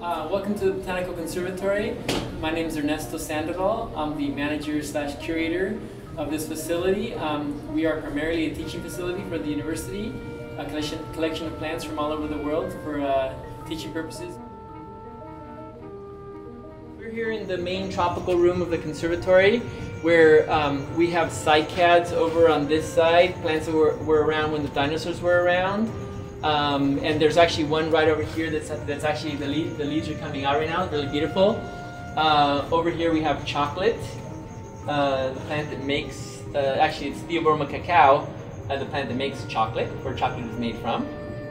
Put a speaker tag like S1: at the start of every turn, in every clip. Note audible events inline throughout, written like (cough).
S1: Uh, welcome to the Botanical Conservatory. My name is Ernesto Sandoval. I'm the manager slash curator of this facility. Um, we are primarily a teaching facility for the university, a collection, collection of plants from all over the world for uh, teaching purposes. We're here in the main tropical room of the conservatory where um, we have cycads over on this side, plants that were, were around when the dinosaurs were around. Um, and there's actually one right over here that's, that's actually, the, leaf, the leaves are coming out right now, really beautiful. Uh, over here we have chocolate, uh, the plant that makes, uh, actually it's Theobroma cacao, uh, the plant that makes chocolate, where chocolate is made from.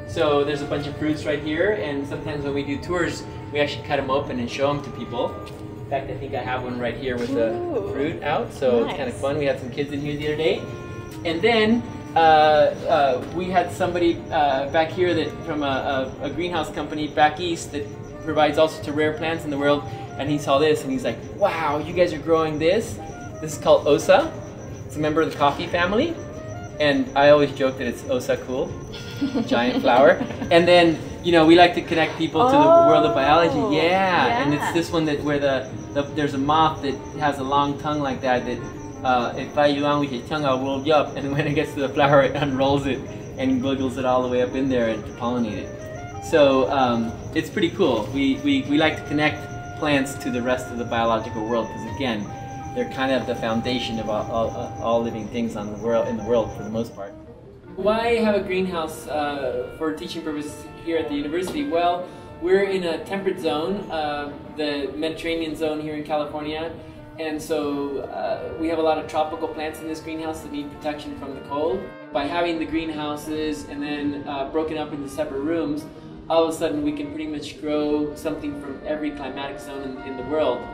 S1: So there's a bunch of fruits right here, and sometimes when we do tours, we actually cut them open and show them to people. In fact, I think I have one right here with the, the fruit out, so nice. it's kind of fun. We had some kids in here the other day. And then uh, uh, we had somebody uh, back here that from a, a, a, greenhouse company back east that provides all sorts of rare plants in the world, and he saw this and he's like, "Wow, you guys are growing this? This is called Osa. It's a member of the coffee family." And I always joke that it's Osa cool, (laughs) giant flower. And then you know we like to connect people oh, to the world of biology. Yeah. yeah. and it's this one that where the, the there's a moth that has a long tongue like that that uh, if I along with your tongue, I'll roll you up, (laughs) and when it gets to the flower, it unrolls it and wiggles it all the way up in there and to pollinate it. So um, it's pretty cool. We, we, we like to connect plants to the rest of the biological world because again, they're kind of the foundation of all, all, all, living things on the world in the world for the most part. Why have a greenhouse uh, for teaching purposes here at the university? Well, we're in a temperate zone, uh, the Mediterranean zone here in California, and so uh, we have a lot of tropical plants in this greenhouse that need protection from the cold. By having the greenhouses and then uh, broken up into separate rooms, all of a sudden we can pretty much grow something from every climatic zone in, in the world.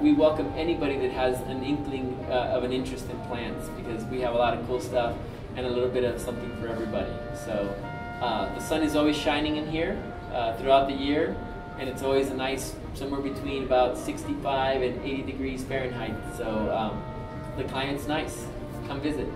S1: We welcome anybody that has an inkling uh, of an interest in plants because we have a lot of cool stuff and a little bit of something for everybody. So uh, the sun is always shining in here uh, throughout the year and it's always a nice somewhere between about 65 and 80 degrees Fahrenheit. So um, the climate's nice. Come visit.